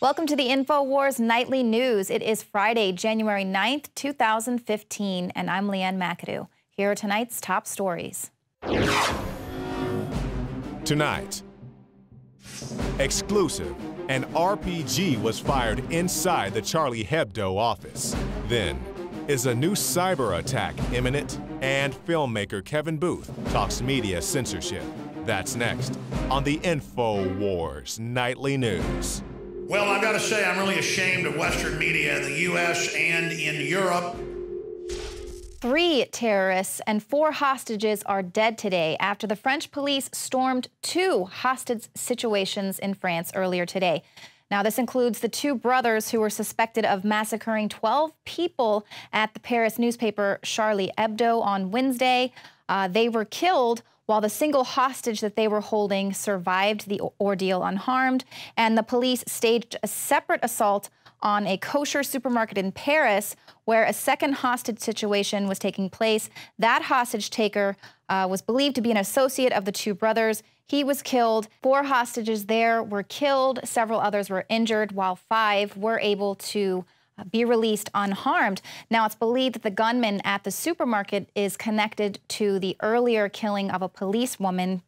Welcome to the InfoWars Nightly News. It is Friday, January 9th, 2015, and I'm Leanne McAdoo. Here are tonight's top stories. Tonight, exclusive. An RPG was fired inside the Charlie Hebdo office. Then, is a new cyber attack imminent? And filmmaker Kevin Booth talks media censorship. That's next on the InfoWars Nightly News. Well, I've got to say, I'm really ashamed of Western media in the U.S. and in Europe. Three terrorists and four hostages are dead today after the French police stormed two hostage situations in France earlier today. Now, this includes the two brothers who were suspected of massacring 12 people at the Paris newspaper Charlie Hebdo on Wednesday. Uh, they were killed while the single hostage that they were holding survived the ordeal unharmed, and the police staged a separate assault on a kosher supermarket in Paris where a second hostage situation was taking place. That hostage taker uh, was believed to be an associate of the two brothers. He was killed. Four hostages there were killed. Several others were injured, while five were able to be released unharmed. Now, it's believed that the gunman at the supermarket is connected to the earlier killing of a policewoman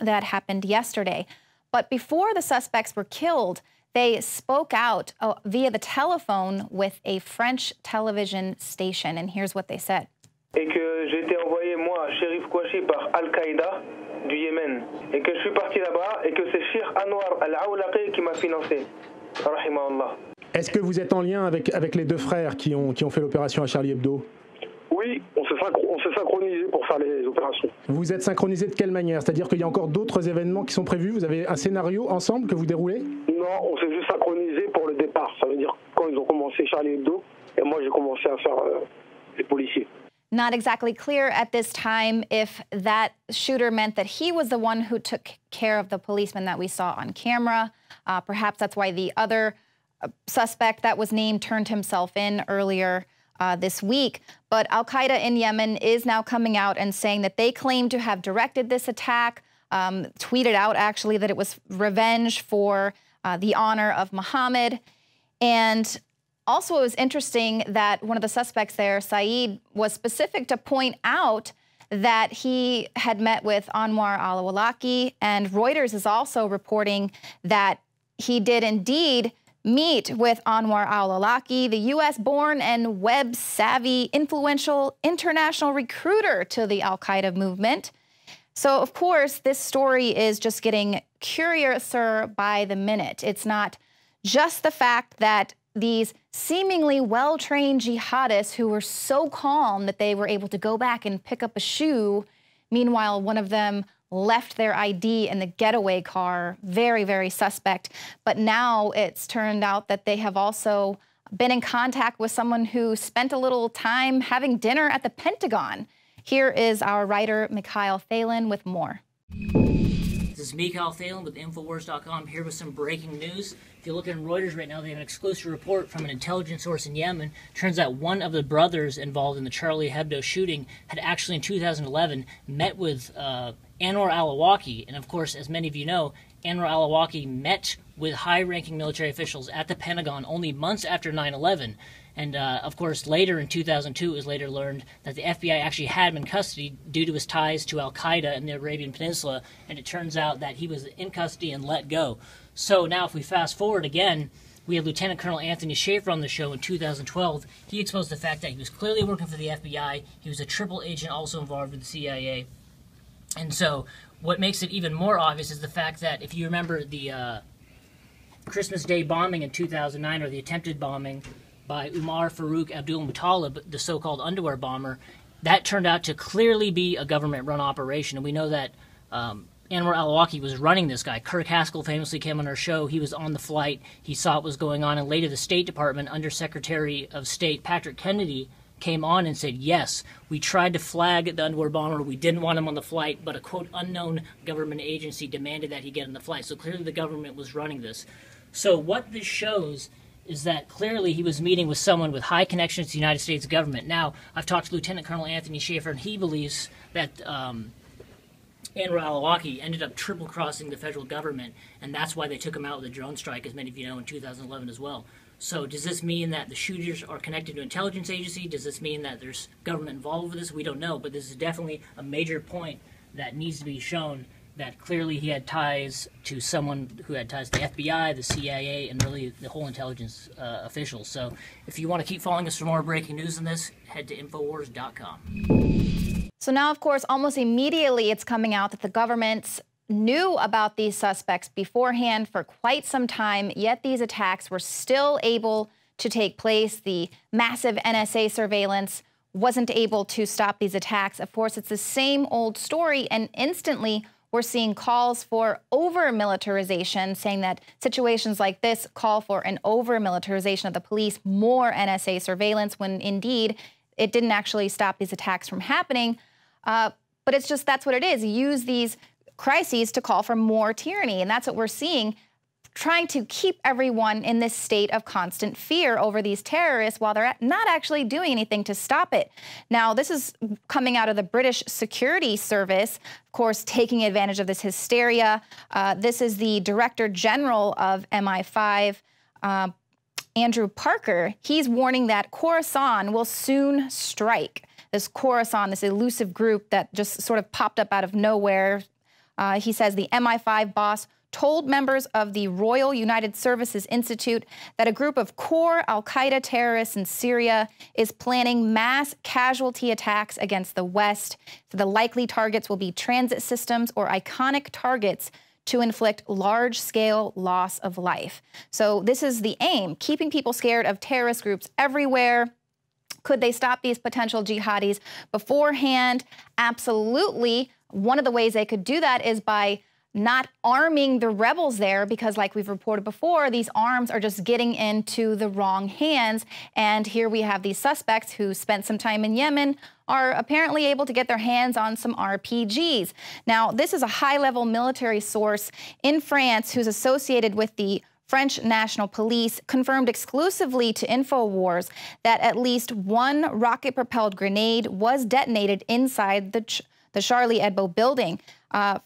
that happened yesterday. But before the suspects were killed, they spoke out uh, via the telephone with a French television station. And here's what they said. Et que été envoyé, moi, Chérif Kouachi, par Al-Qaïda du Yémen. Et que je suis parti là-bas et que c'est Sheikh Anwar Al-Awlaqi qui m'a financé. Rahimahullah. Est-ce que vous êtes en lien avec, avec les deux frères qui ont, qui ont fait l'opération à Charlie Hebdo? Oui, on s'est synchronisé pour faire les opérations. Vous êtes synchronisé de quelle manière? C'est-à-dire qu'il y a encore d'autres événements qui sont prévus? Vous avez un scénario ensemble que vous déroulez? Non, on s'est juste synchronisé pour le départ. Ça veut dire quand ils ont commencé Charlie Hebdo, et moi j'ai commencé à faire euh, les policiers. Not exactly clear at this time if that shooter meant that he was the one who took care of the policeman that we saw on camera. Uh, perhaps that's why the other suspect that was named turned himself in earlier uh, this week. But Al Qaeda in Yemen is now coming out and saying that they claim to have directed this attack, um, tweeted out actually that it was revenge for uh, the honor of Muhammad. And also, it was interesting that one of the suspects there, Saeed, was specific to point out that he had met with Anwar al Awlaki, and Reuters is also reporting that he did indeed meet with Anwar al Awlaki, the US born and web savvy, influential international recruiter to the Al Qaeda movement. So, of course, this story is just getting curiouser by the minute. It's not just the fact that these seemingly well trained jihadists who were so calm that they were able to go back and pick up a shoe. Meanwhile, one of them left their ID in the getaway car. Very, very suspect. But now it's turned out that they have also been in contact with someone who spent a little time having dinner at the Pentagon. Here is our writer, Mikael Thalen, with more. This is Mikael Thalen with Infowars.com here with some breaking news. If you look at Reuters right now, they have an exclusive report from an intelligence source in Yemen. Turns out one of the brothers involved in the Charlie Hebdo shooting had actually in 2011 met with uh, Anwar al-Awlaki. And of course, as many of you know, Anwar al-Awlaki met with high-ranking military officials at the Pentagon only months after 9/11. And uh, of course, later in 2002, it was later learned that the FBI actually had him in custody due to his ties to Al Qaeda in the Arabian Peninsula. And it turns out that he was in custody and let go. So now, if we fast forward again, we have Lieutenant Colonel Anthony Shaffer on the show in 2012. He exposed the fact that he was clearly working for the FBI. He was a triple agent also involved with the CIA. And so, what makes it even more obvious is the fact that if you remember the uh, Christmas Day bombing in 2009, or the attempted bombing by Umar Farouk Abdulmutallab, the so called underwear bomber, that turned out to clearly be a government run operation. And we know that um, Anwar al-Awlaki was running this guy. Kurt Haskell famously came on our show. He was on the flight. He saw what was going on. And later, the State Department, Undersecretary of State Patrick Kennedy, came on and said, yes, we tried to flag the underwear bomber. We didn't want him on the flight, but a quote unknown government agency demanded that he get on the flight. So clearly the government was running this. So what this shows is that clearly he was meeting with someone with high connections to the United States government. Now, I've talked to Lieutenant Colonel Anthony Shaffer, and he believes that um, Anwar al-Awlaki ended up triple crossing the federal government, and that's why they took him out with a drone strike, as many of you know, in 2011 as well. So does this mean that the shooters are connected to intelligence agency? Does this mean that there's government involved with this? We don't know, but this is definitely a major point that needs to be shown that clearly he had ties to someone who had ties to the FBI, the CIA, and really the whole intelligence uh, officials. So if you want to keep following us for more breaking news on this, head to Infowars.com. So now, of course, almost immediately it's coming out that the government knew about these suspects beforehand for quite some time, yet these attacks were still able to take place. The massive NSA surveillance wasn't able to stop these attacks. Of course, it's the same old story, and instantly we're seeing calls for over militarization, saying that situations like this call for an over militarization of the police, more NSA surveillance, when indeed it didn't actually stop these attacks from happening. Uh, but it's just that's what it is. use these crises to call for more tyranny. And that's what we're seeing trying to keep everyone in this state of constant fear over these terrorists while they're not actually doing anything to stop it. Now, this is coming out of the British Security Service, of course, taking advantage of this hysteria. Uh, this is the Director General of MI5. Uh, Andrew Parker, he's warning that Khorasan will soon strike. This Khorasan, this elusive group that just sort of popped up out of nowhere. Uh, he says the MI5 boss told members of the Royal United Services Institute that a group of core Al Qaeda terrorists in Syria is planning mass casualty attacks against the West. So the likely targets will be transit systems or iconic targets to inflict large scale loss of life. So, this is the aim keeping people scared of terrorist groups everywhere. Could they stop these potential jihadis beforehand? Absolutely. One of the ways they could do that is by not arming the rebels there because, like we've reported before, these arms are just getting into the wrong hands. And here we have these suspects who spent some time in Yemen are apparently able to get their hands on some RPGs. Now, this is a high level military source in France who's associated with the French National Police confirmed exclusively to InfoWars that at least one rocket propelled grenade was detonated inside the, the Charlie Hebdo building. Uh,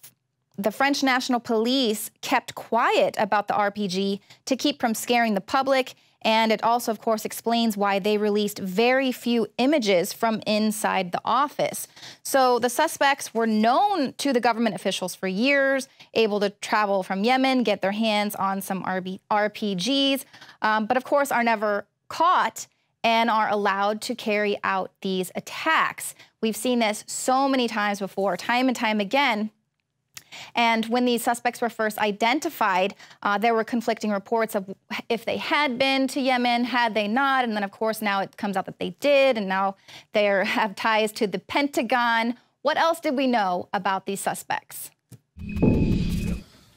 the French National Police kept quiet about the RPG to keep from scaring the public. And it also, of course, explains why they released very few images from inside the office. So the suspects were known to the government officials for years, able to travel from Yemen, get their hands on some RB RPGs, um, but of course are never caught and are allowed to carry out these attacks. We've seen this so many times before, time and time again. And when these suspects were first identified, uh, there were conflicting reports of if they had been to Yemen, had they not. And then, of course, now it comes out that they did, and now they have ties to the Pentagon. What else did we know about these suspects?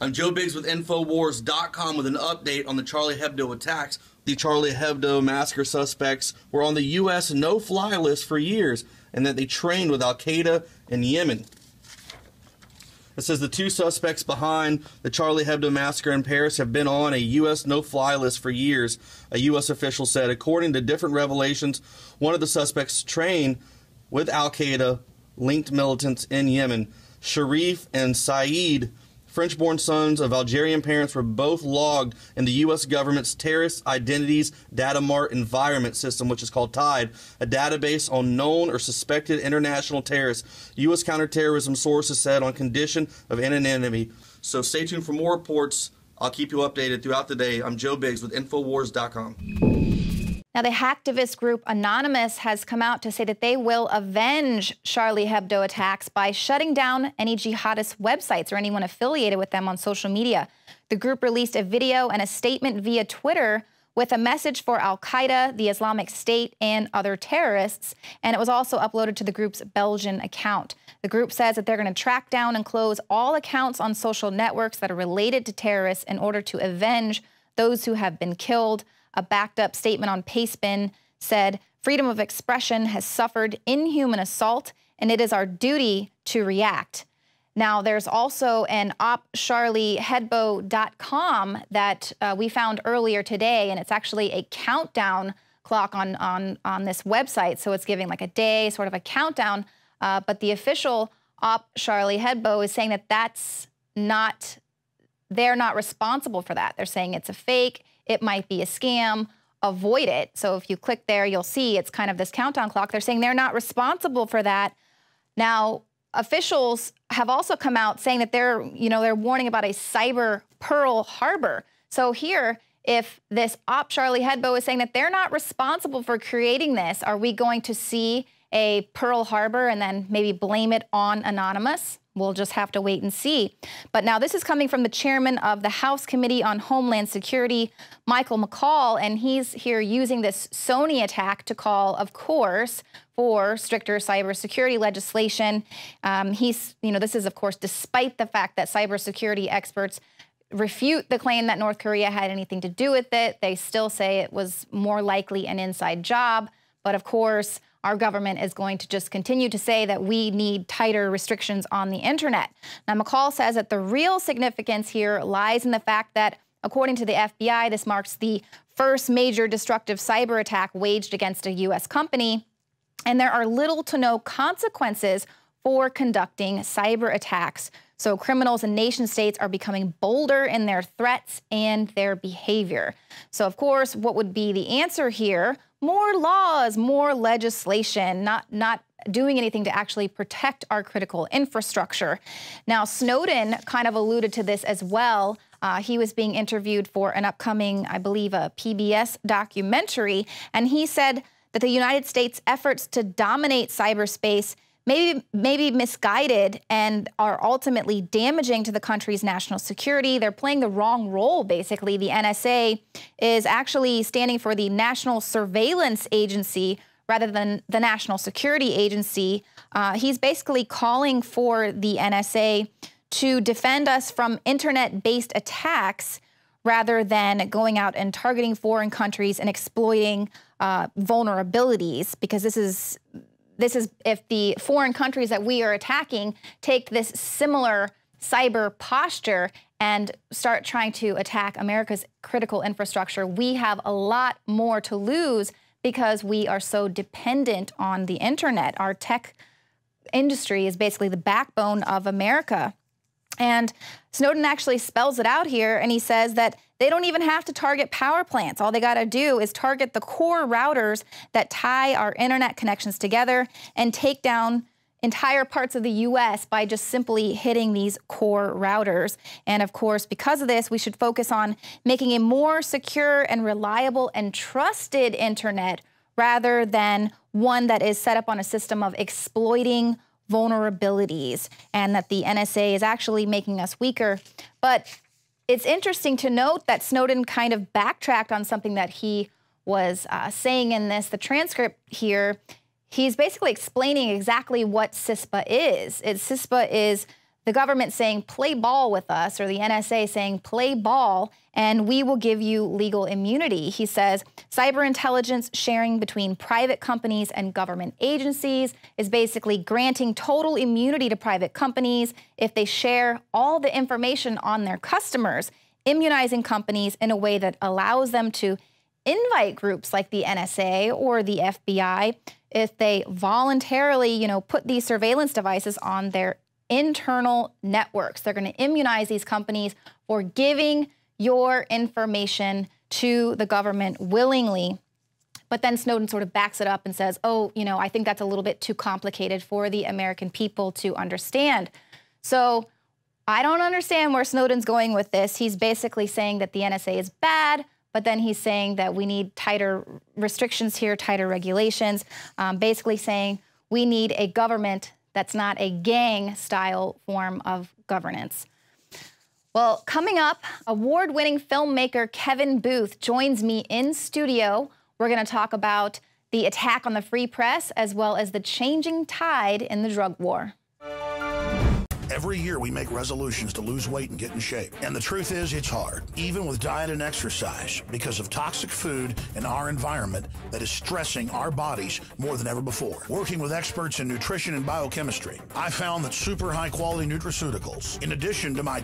I'm Joe Biggs with Infowars.com with an update on the Charlie Hebdo attacks. The Charlie Hebdo massacre suspects were on the U.S. no fly list for years and that they trained with Al Qaeda in Yemen. It says the two suspects behind the Charlie Hebdo massacre in Paris have been on a U.S. no fly list for years, a U.S. official said. According to different revelations, one of the suspects trained with Al Qaeda linked militants in Yemen. Sharif and Saeed French born sons of Algerian parents were both logged in the U.S. government's Terrorist Identities Data Mart Environment System, which is called TIDE, a database on known or suspected international terrorists. U.S. counterterrorism sources said on condition of anonymity. So stay tuned for more reports. I'll keep you updated throughout the day. I'm Joe Biggs with Infowars.com. Now, the hacktivist group Anonymous has come out to say that they will avenge Charlie Hebdo attacks by shutting down any jihadist websites or anyone affiliated with them on social media. The group released a video and a statement via Twitter with a message for Al Qaeda, the Islamic State, and other terrorists, and it was also uploaded to the group's Belgian account. The group says that they're going to track down and close all accounts on social networks that are related to terrorists in order to avenge those who have been killed. A backed up statement on Pastebin said, Freedom of expression has suffered inhuman assault, and it is our duty to react. Now, there's also an opcharliehebdo.com that uh, we found earlier today, and it's actually a countdown clock on, on, on this website. So it's giving like a day, sort of a countdown. Uh, but the official op Charlie is saying that that's not, they're not responsible for that. They're saying it's a fake, it might be a scam, avoid it. So if you click there, you'll see it's kind of this countdown clock. They're saying they're not responsible for that. Now, officials have also come out saying that they're, you know, they're warning about a cyber Pearl Harbor. So here, if this op Charlie Hebdo is saying that they're not responsible for creating this, are we going to see a Pearl Harbor and then maybe blame it on Anonymous? We'll just have to wait and see. But now this is coming from the chairman of the House Committee on Homeland Security, Michael McCaul, and he's here using this Sony attack to call, of course, for stricter cybersecurity legislation. Um, he's, you know, this is, of course, despite the fact that cybersecurity experts refute the claim that North Korea had anything to do with it. They still say it was more likely an inside job. But of course, our government is going to just continue to say that we need tighter restrictions on the internet. Now, McCaul says that the real significance here lies in the fact that, according to the FBI, this marks the first major destructive cyber attack waged against a U.S. company, and there are little to no consequences for conducting cyber attacks. So criminals and nation states are becoming bolder in their threats and their behavior. So, of course, what would be the answer here? More laws, more legislation, not, not doing anything to actually protect our critical infrastructure. Now, Snowden kind of alluded to this as well. Uh, he was being interviewed for an upcoming, I believe, a PBS documentary, and he said that the United States' efforts to dominate cyberspace maybe maybe misguided and are ultimately damaging to the country's national security. They're playing the wrong role basically. The NSA is actually standing for the National Surveillance Agency rather than the National Security Agency. Uh, he's basically calling for the NSA to defend us from internet-based attacks rather than going out and targeting foreign countries and exploiting uh, vulnerabilities because this is this is if the foreign countries that we are attacking take this similar cyber posture and start trying to attack America's critical infrastructure, we have a lot more to lose because we are so dependent on the internet. Our tech industry is basically the backbone of America. And Snowden actually spells it out here, and he says that they don't even have to target power plants. All they got to do is target the core routers that tie our internet connections together and take down entire parts of the US by just simply hitting these core routers. And of course, because of this, we should focus on making a more secure and reliable and trusted internet rather than one that is set up on a system of exploiting vulnerabilities and that the NSA is actually making us weaker. But it's interesting to note that Snowden kind of backtracked on something that he was uh, saying in this. The transcript here, he's basically explaining exactly what CISPA is. It, CISPA is the government saying, play ball with us, or the NSA saying, play ball, and we will give you legal immunity. He says cyber intelligence sharing between private companies and government agencies is basically granting total immunity to private companies if they share all the information on their customers, immunizing companies in a way that allows them to invite groups like the NSA or the FBI if they voluntarily, you know, put these surveillance devices on their internal networks. They're going to immunize these companies for giving your information to the government willingly. But then Snowden sort of backs it up and says, oh, you know, I think that's a little bit too complicated for the American people to understand. So I don't understand where Snowden's going with this. He's basically saying that the NSA is bad, but then he's saying that we need tighter restrictions here, tighter regulations, um, basically saying we need a government that's not a gang style form of governance. Well, coming up, award winning filmmaker Kevin Booth joins me in studio. We're going to talk about the attack on the free press as well as the changing tide in the drug war. Every year we make resolutions to lose weight and get in shape. And the truth is, it's hard, even with diet and exercise, because of toxic food and our environment that is stressing our bodies more than ever before. Working with experts in nutrition and biochemistry, I found that super high quality nutraceuticals, in addition to my